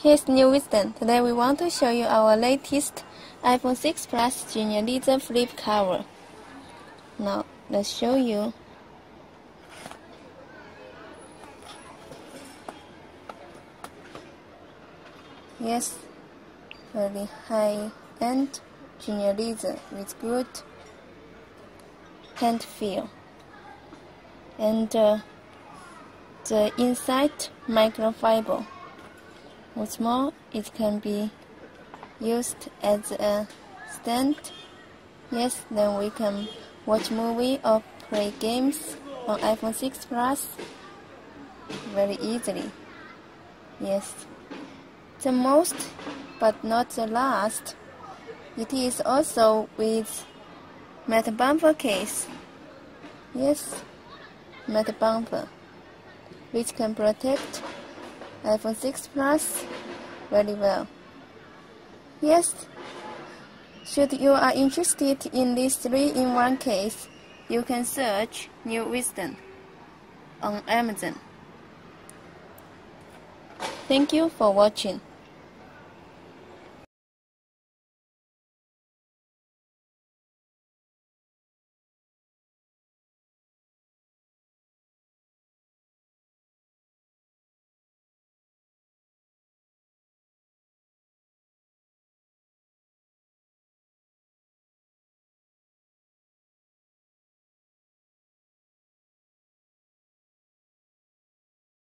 Here's NeWisdom. Today we want to show you our latest iPhone 6 Plus Genuine Leather Flip cover. Now let's show you. Yes, very high-end Genuine leather with good hand feel. And uh, the inside microfiber. What's more, it can be used as a stand. Yes, then we can watch movie or play games on iPhone 6 Plus very easily. Yes. The most, but not the last, it is also with matte bumper case. Yes, matte bumper, which can protect iPhone 6 Plus very well. Yes, should you are interested in this 3-in-1 case, you can search NeWisdom on Amazon. Thank you for watching.